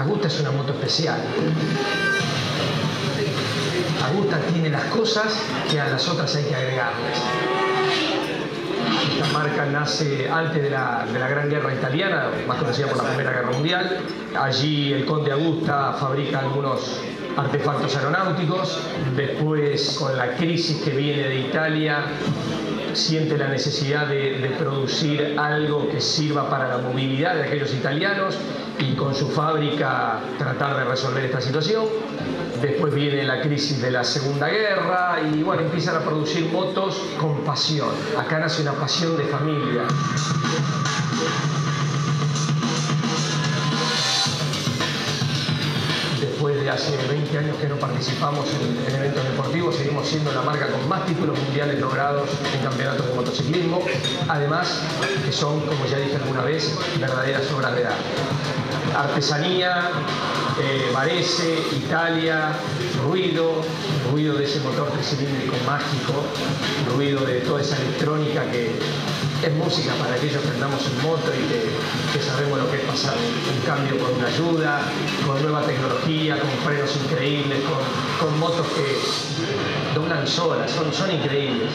Agusta es una moto especial. Agusta tiene las cosas que a las otras hay que agregarles. Esta marca nace antes de la, de la, Gran Guerra Italiana, más conocida por la Primera Guerra Mundial. Allí el conde Augusta fabrica algunos artefactos aeronáuticos. Después, con la crisis que viene de Italia, siente la necesidad de, producir algo que sirva para la movilidad de aquellos italianos y con su fábrica tratar de resolver esta situación. Después viene la crisis de la Segunda Guerra y bueno, empiezan a producir motos con pasión. Acá nace una pasión de familia. Hace 20 años que no participamos en, en, eventos deportivos, seguimos siendo la marca con más títulos mundiales logrados en campeonatos de motociclismo. Además, que son, como ya dije alguna vez, verdaderas obras de arte. Artesanía, eh, Italia, ruido, ruido de ese motor tricilíndrico mágico, ruido de toda esa electrónica que es música para que andamos en moto y que, que sabemos lo que es pasar un cambio con una ayuda, con nueva tecnología, con frenos increíbles, con, con motos que doblan solas, son, son increíbles.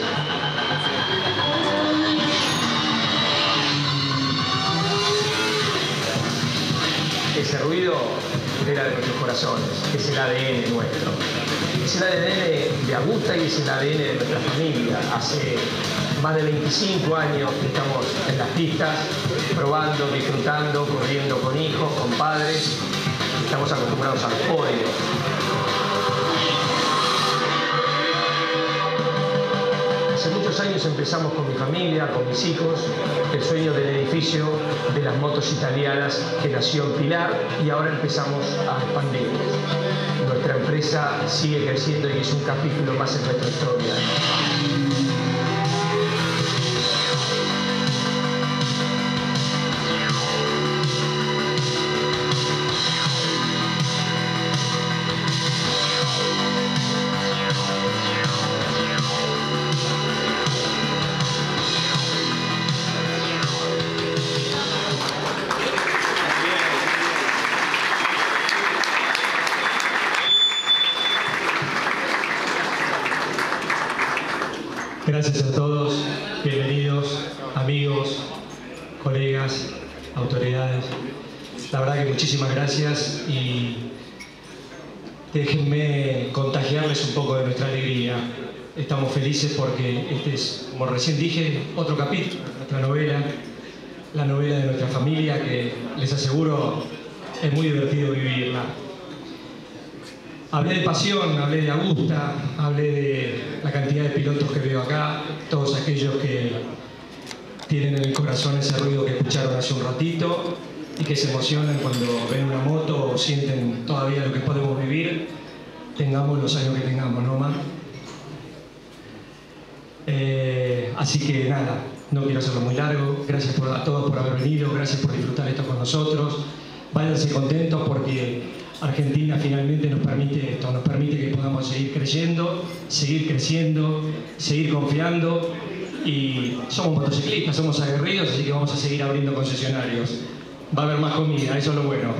Ese ruido era de nuestros corazones, es el ADN nuestro. Es el ADN de Augusta y es el ADN de nuestra familia. Hace más de 25 años que estamos en las pistas, probando, disfrutando, corriendo con hijos, con padres. Estamos acostumbrados al podio. Años empezamos con mi familia, con mis hijos, el sueño del edificio de las motos italianas que nació en Pilar y ahora empezamos a expandir. Nuestra empresa sigue creciendo y es un capítulo más en nuestra historia. Gracias a todos, bienvenidos, amigos, colegas, autoridades. La verdad que muchísimas gracias y déjenme contagiarles un poco de nuestra alegría. Estamos felices porque este es, como recién dije, otro capítulo de nuestra novela, la novela de nuestra familia que les aseguro es muy divertido vivirla. Hablé de pasión, hablé de Augusta, hablé de la cantidad de pilotos que veo acá, todos aquellos que tienen en el corazón ese ruido que escucharon hace un ratito y que se emocionan cuando ven una moto o sienten todavía lo que podemos vivir, tengamos los años que tengamos, ¿no, más? Eh, así que nada, no quiero hacerlo muy largo, gracias a todos por haber venido, gracias por disfrutar esto con nosotros, váyanse contentos porque Argentina finalmente nos permite esto, nos permite que podamos seguir creyendo, seguir creciendo, seguir confiando y somos motociclistas, somos aguerridos, así que vamos a seguir abriendo concesionarios. Va a haber más comida, eso es lo bueno.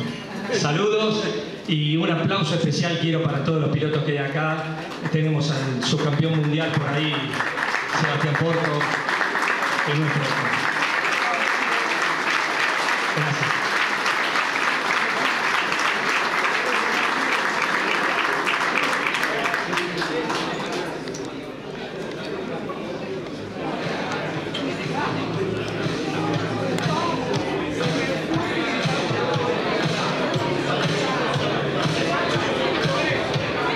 Saludos y un aplauso especial quiero para todos los pilotos que hay acá. Tenemos al subcampeón mundial por ahí, Sebastián Porto, que es nuestro. Gracias.